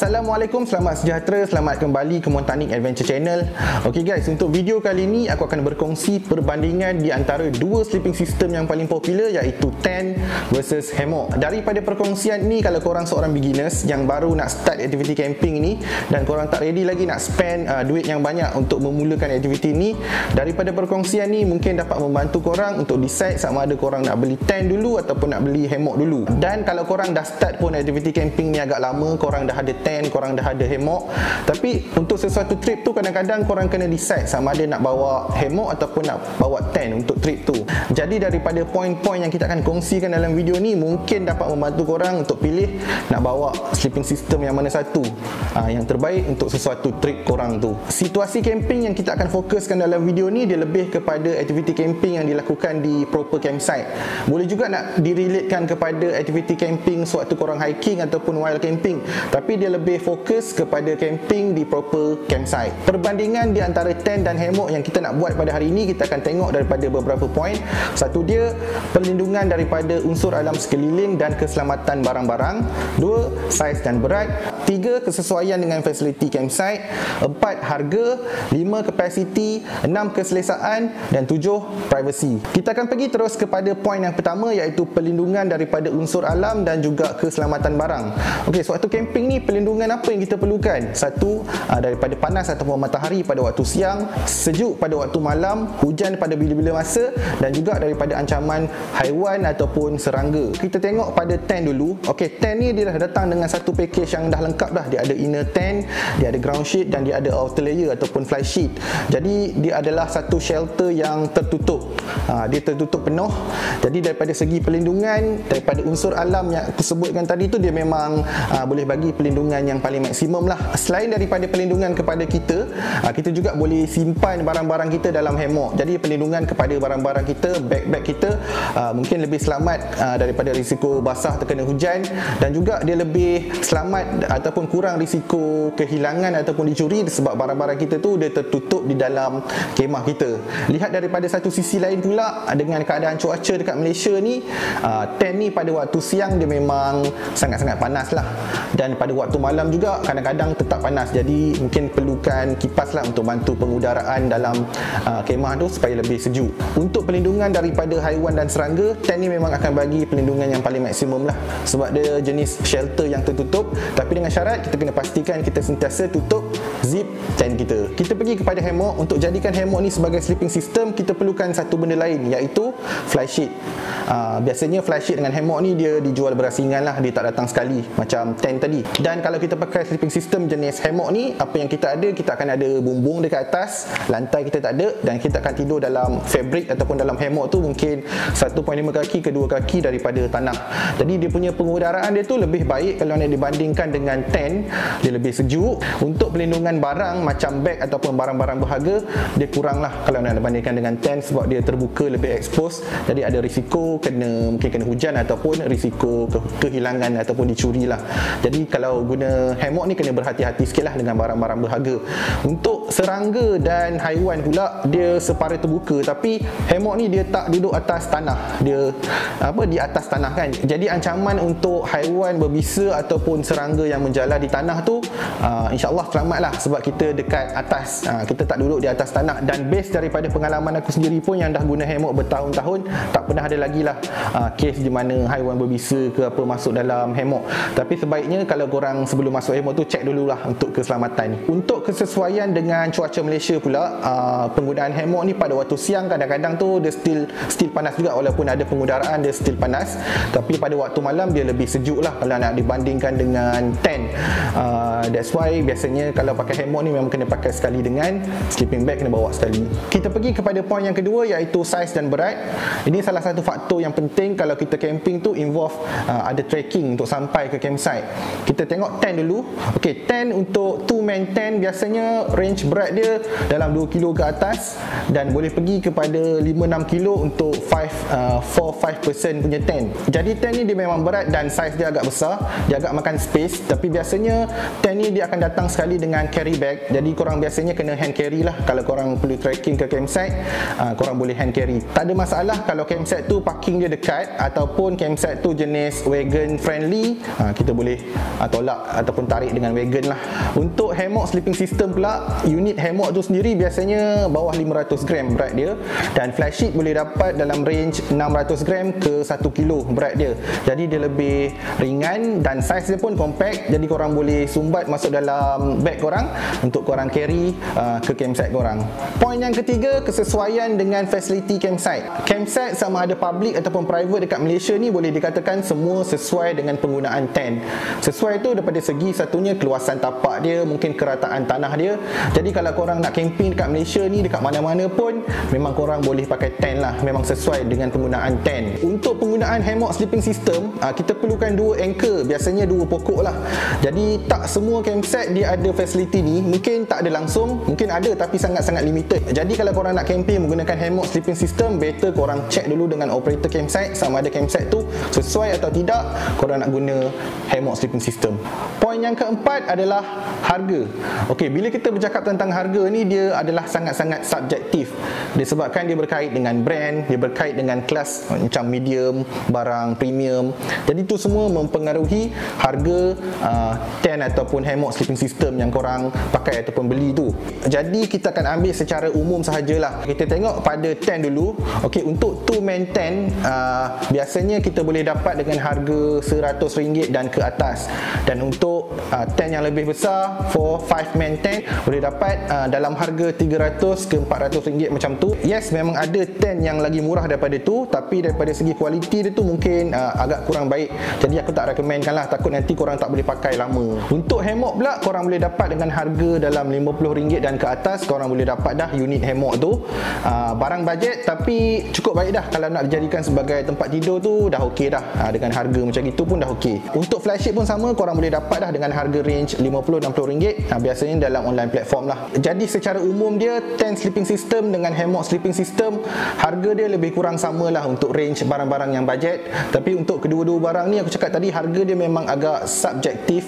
Assalamualaikum, selamat sejahtera, selamat kembali ke Montanik Adventure Channel. Okey guys, untuk video kali ini aku akan berkongsi perbandingan di antara dua sleeping system yang paling popular iaitu tent versus hammock. Daripada perkongsian ni kalau korang seorang beginners yang baru nak start aktiviti camping ni dan korang tak ready lagi nak spend uh, duit yang banyak untuk memulakan aktiviti ni, daripada perkongsian ni mungkin dapat membantu korang untuk decide sama ada korang nak beli tent dulu ataupun nak beli hammock dulu. Dan kalau korang dah start pun aktiviti camping ni agak lama, korang dah ada ada tent, korang dah ada hammock. Tapi untuk sesuatu trip tu kadang-kadang korang kena decide sama ada nak bawa hammock ataupun nak bawa tent untuk trip tu. Jadi daripada poin-poin yang kita akan kongsikan dalam video ni mungkin dapat membantu korang untuk pilih nak bawa sleeping system yang mana satu ah, yang terbaik untuk sesuatu trip korang tu. Situasi camping yang kita akan fokuskan dalam video ni dia lebih kepada aktiviti camping yang dilakukan di proper campsite. Boleh juga nak direlatekan kepada aktiviti camping sewaktu korang hiking ataupun wild camping. Tapi dia lebih fokus kepada camping di proper campsite. Perbandingan di antara tent dan hammock yang kita nak buat pada hari ini kita akan tengok daripada beberapa poin. Satu dia perlindungan daripada unsur alam sekeliling dan keselamatan barang-barang. Dua, saiz dan berat. Tiga, kesesuaian dengan fasiliti campsite. Empat, harga. Lima, kapasiti. Enam, keselesaan dan tujuh, privacy. Kita akan pergi terus kepada poin yang pertama iaitu perlindungan daripada unsur alam dan juga keselamatan barang. Okey, sewaktu camping ni perlindungan apa yang kita perlukan? Satu, uh, daripada panas ataupun matahari pada waktu siang, sejuk pada waktu malam, hujan pada bila-bila masa dan juga daripada ancaman haiwan ataupun serangga. Kita tengok pada tent dulu. Okey, tent ni dia dah datang dengan satu package yang dah lengkap dah. Dia ada inner tent, dia ada ground sheet dan dia ada outer layer ataupun fly sheet. Jadi dia adalah satu shelter yang tertutup. Ha, dia tertutup penuh. Jadi daripada segi perlindungan daripada unsur alam yang aku sebutkan tadi tu dia memang uh, boleh bagi perlindungan yang paling maksimum lah selain daripada perlindungan kepada kita ah, kita juga boleh simpan barang-barang kita dalam hammock jadi perlindungan kepada barang-barang kita bag-bag kita ah, mungkin lebih selamat ah, daripada risiko basah terkena hujan dan juga dia lebih selamat ataupun kurang risiko kehilangan ataupun dicuri sebab barang-barang kita tu dia tertutup di dalam kemah kita. Lihat daripada satu sisi lain pula dengan keadaan cuaca dekat Malaysia ni tent ni pada waktu siang dia memang sangat-sangat panas lah dan pada waktu malam juga kadang-kadang tetap panas. Jadi mungkin perlukan kipas lah untuk bantu pengudaraan dalam uh, kemah tu supaya lebih sejuk. Untuk perlindungan daripada haiwan dan serangga tent ni memang akan bagi perlindungan yang paling maksimum lah. Sebab dia jenis shelter yang tertutup tapi dengan kita kena pastikan kita sentiasa tutup zip tent kita. Kita pergi kepada hammock. Untuk jadikan hammock ni sebagai sleeping system kita perlukan satu benda lain iaitu fly sheet. Uh, biasanya fly sheet dengan hammock ni dia dijual berasingan lah. Dia tak datang sekali macam tent tadi. Dan kalau kita pakai sleeping system jenis hammock ni apa yang kita ada kita akan ada bumbung dekat atas lantai kita tak ada dan kita akan tidur dalam fabric ataupun dalam hammock tu mungkin 1.5 kaki ke 2 kaki daripada tanah. Jadi dia punya pengudaraan dia tu lebih baik kalau dibandingkan dengan tent dia lebih sejuk. Untuk pelindungan barang macam bag ataupun barang-barang berharga dia kurang lah kalau nak dibandingkan dengan tent sebab dia terbuka lebih expose. Jadi ada risiko kena mungkin kena hujan ataupun risiko ke- kehilangan ataupun dicuri lah jadi kalau guna hammock ni kena berhati-hati sikit lah dengan barang-barang berharga. Untuk serangga dan haiwan pula dia separa terbuka. Tapi hammock ni dia tak duduk atas tanah. Dia apa di atas tanah kan. Jadi ancaman untuk haiwan berbisa ataupun serangga yang menjala di tanah tu uh, insyaAllah selamat lah sebab kita dekat atas uh, kita tak duduk di atas tanah. Dan base daripada pengalaman aku sendiri pun yang dah guna hammock bertahun-tahun tak pernah ada lagi lah uh, kes di mana haiwan berbisa ke apa masuk dalam hammock. Tapi sebaiknya kalau korang sebelum masuk hammock tu cek dululah untuk keselamatan. Untuk kesesuaian dengan cuaca Malaysia pula uh, penggunaan hammock ni pada waktu siang kadang-kadang tu dia still still panas juga walaupun ada pengudaraan dia still panas. Tapi pada waktu malam dia lebih sejuk lah kalau nak dibandingkan dengan tent uh, that's why biasanya kalau pakai hammock ni memang kena pakai sekali dengan sleeping bag kena bawa sekali. Kita pergi kepada poin yang kedua iaitu saiz dan berat. Ini salah satu faktor yang penting kalau kita camping tu involve uh, ada trekking untuk sampai ke campsite. Kita tengok tengok tent dulu. Ok tent untuk 2 man tent biasanya range berat dia dalam 2 kilo ke atas dan boleh pergi kepada 5-6 kilo untuk 5 uh, 4-5% punya tent. Jadi tent ni dia memang berat dan size dia agak besar. Dia agak makan space tapi biasanya tent ni dia akan datang sekali dengan carry bag. Jadi korang biasanya kena hand carry lah. Kalau korang perlu trekking ke campsite uh, korang boleh hand carry. Tak ada masalah kalau campsite tu parking dia dekat ataupun campsite tu jenis wagon friendly uh, kita boleh uh, tolak ataupun tarik dengan wagon lah. Untuk hammock sleeping system pula unit hammock tu sendiri biasanya bawah 500 gram berat dia dan flash sheet boleh dapat dalam range 600 gram ke 1 kilo berat dia. Jadi dia lebih ringan dan saiz dia pun compact. Jadi korang boleh sumbat masuk dalam bag korang untuk korang carry uh, ke campsite korang. Poin yang ketiga kesesuaian dengan facility campsite. Campsite sama ada public ataupun private dekat Malaysia ni boleh dikatakan semua sesuai dengan penggunaan tent. Sesuai tu daripada segi satunya keluasan tapak dia mungkin kerataan tanah dia. Jadi kalau korang nak camping dekat Malaysia ni dekat mana-mana pun memang korang boleh pakai tent lah. Memang sesuai dengan penggunaan tent. Untuk penggunaan hammock sleeping system uh, kita perlukan dua anchor. Biasanya dua pokok lah jadi tak semua campsite dia ada facility ni mungkin tak ada langsung mungkin ada tapi sangat-sangat limited. Jadi kalau korang nak camping menggunakan hammock sleeping system better korang check dulu dengan operator campsite sama ada campsite tu sesuai atau tidak korang nak guna hammock sleeping system. Poin yang keempat adalah harga. Ok bila kita bercakap tentang harga ni dia adalah sangat-sangat subjektif. Disebabkan dia berkait dengan brand dia berkait dengan kelas macam medium barang premium. Jadi tu semua mempengaruhi harga uh, tent ataupun hammock sleeping system yang korang pakai ataupun beli tu. Jadi kita akan ambil secara umum sahajalah. Kita tengok pada tent dulu. Ok untuk two man tent uh, biasanya kita boleh dapat dengan harga RM100 dan ke atas. Dan untuk uh, tent yang lebih besar for 5 man tent boleh dapat uh, dalam harga 300 ke 400 ringgit macam tu. Yes memang ada tent yang lagi murah daripada tu tapi daripada segi kualiti dia tu mungkin uh, agak kurang baik. Jadi aku tak recommendkan lah. Takut nanti korang tak boleh pakai lama. Untuk hammock pula korang boleh dapat dengan harga dalam RM50 dan ke atas korang boleh dapat dah unit hammock tu. Uh, barang bajet tapi cukup baik dah. Kalau nak dijadikan sebagai tempat tidur tu dah okey dah. Uh, dengan harga macam itu pun dah okey. Untuk flash sheet pun sama korang boleh dapat dah dengan harga range RM50-60 uh, biasanya dalam online platform lah. Jadi secara umum dia tent sleeping system dengan hammock sleeping system harga dia lebih kurang sama lah untuk range barang-barang yang bajet. Tapi untuk kedua-dua barang ni aku cakap tadi harga dia memang agak subjektif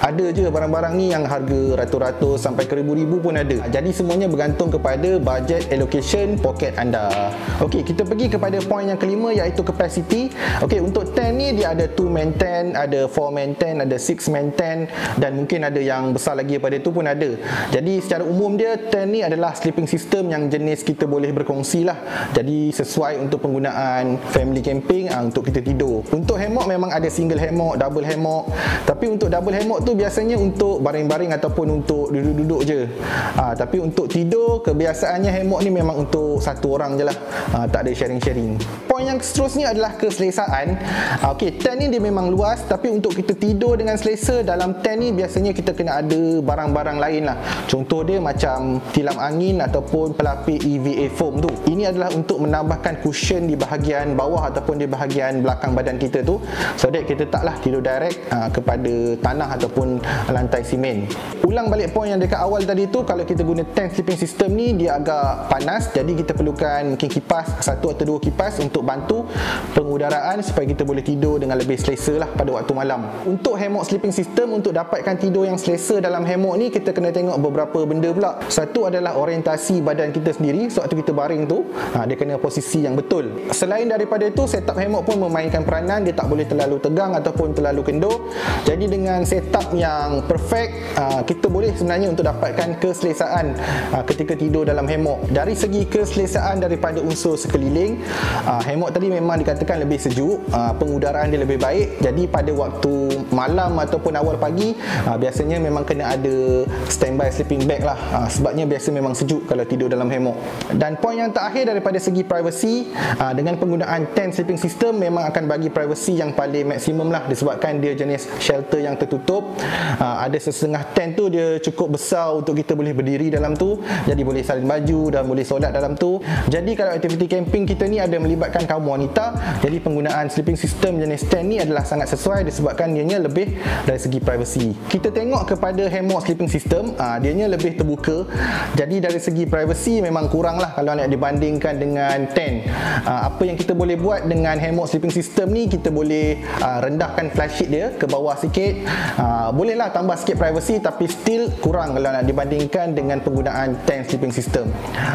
ada je barang-barang ni yang harga ratus-ratus sampai ke ribu-ribu pun ada. Jadi semuanya bergantung kepada budget allocation poket anda. Ok kita pergi kepada poin yang kelima iaitu capacity. Ok untuk tent ni dia ada 2 man tent ada 4 man tent ada 6 man tent dan mungkin ada yang besar lagi daripada tu pun ada. Jadi secara umum dia tent ni adalah sleeping system yang jenis kita boleh berkongsi lah. Jadi sesuai untuk penggunaan family camping uh, untuk kita tidur. Untuk hammock memang ada single hammock double hammock. Tapi untuk double hammock tu biasanya untuk baring-baring ataupun untuk duduk-duduk je. Uh, tapi untuk tidur kebiasaannya hammock ni memang untuk satu orang je lah. Uh, tak ada sharing-sharing. Poin yang seterusnya adalah keselesaan. Uh, ok tent ni dia memang luas tapi untuk kita tidur dengan selesa dalam tent ni biasanya kita kena ada barang-barang lain lah. Contoh dia macam tilam angin ataupun pelapis EVA foam tu. Ini adalah untuk menambahkan cushion di bahagian bawah ataupun di bahagian belakang badan kita tu. So that kita taklah tidur direct uh, kepada tanah ataupun lantai simen. Ulang balik poin yang dekat awal tadi tu kalau kita guna tent sleeping system ni dia agak panas. Jadi kita perlukan mungkin kipas satu atau dua kipas untuk bantu pengudaraan supaya kita boleh tidur dengan lebih selesa lah pada waktu malam. Untuk hammock sleeping system untuk dapatkan tidur yang selesa dalam hammock ni kita kena tengok beberapa benda pula. Satu adalah orientasi badan kita sendiri. Sewaktu kita baring tu ha, dia kena posisi yang betul. Selain daripada itu setup hammock pun memainkan peranan. Dia tak boleh terlalu tegang ataupun terlalu kendur jadi dengan setup yang perfect ha, kita boleh sebenarnya untuk dapatkan keselesaan ha, ketika tidur dalam hammock. Dari segi keselesaan daripada unsur sekeliling ha, hammock tadi memang dikatakan lebih sejuk pengudaraan dia lebih baik. Jadi pada waktu malam ataupun awal pagi biasanya memang kena ada standby sleeping bag lah. Sebabnya biasa memang sejuk kalau tidur dalam hammock. Dan poin yang terakhir daripada segi privacy dengan penggunaan tent sleeping system memang akan bagi privacy yang paling maksimum lah disebabkan dia jenis shelter yang tertutup. Uh, ada sesetengah tent tu dia cukup besar untuk kita boleh berdiri dalam tu. Jadi boleh salin baju dan boleh solat dalam tu. Jadi kalau aktiviti camping kita ni ada melibatkan kaum wanita. Jadi penggunaan sleeping system jenis tent ni adalah sangat sesuai disebabkan dianya lebih dari segi privacy. Kita tengok kepada hammock sleeping system uh, dianya lebih terbuka. Jadi dari segi privacy memang kurang lah kalau nak dibandingkan dengan tent. Uh, apa yang kita boleh buat dengan hammock sleeping system ni kita boleh uh, rendahkan flash sheet dia ke bawah sikit uh, bolehlah tambah sikit privacy tapi still kurang kalau nak dibandingkan dengan penggunaan 10 sleeping system.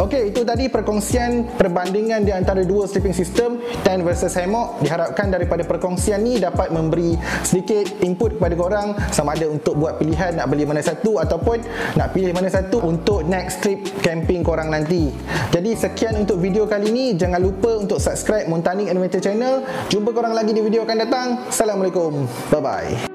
Ok itu tadi perkongsian perbandingan di antara dua sleeping system 10 versus hammock. Diharapkan daripada perkongsian ni dapat memberi sedikit input kepada korang sama ada untuk buat pilihan nak beli mana satu ataupun nak pilih mana satu untuk next trip camping korang nanti. Jadi sekian untuk video kali ni. Jangan lupa untuk subscribe Montanik Adventure Channel. Jumpa korang lagi di video akan datang. Assalamualaikum. Bye bye